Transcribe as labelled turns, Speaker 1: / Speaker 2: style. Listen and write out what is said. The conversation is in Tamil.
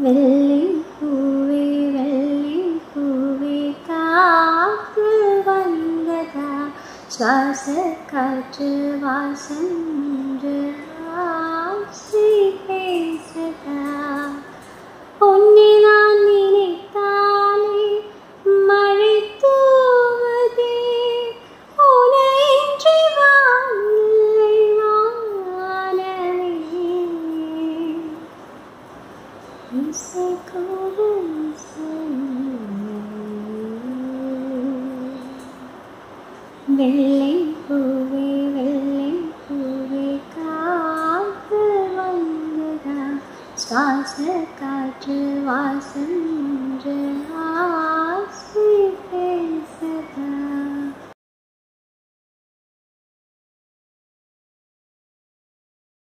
Speaker 1: வெள்ளை பூவே வெள்ளை பூவே காத்து வந்ததா? சுவாச காற்று வாசம் வெள்ளை பூவே வெள்ளை பூவே காத்து வந்ததா? சுவாச காற்று வாசம் என்று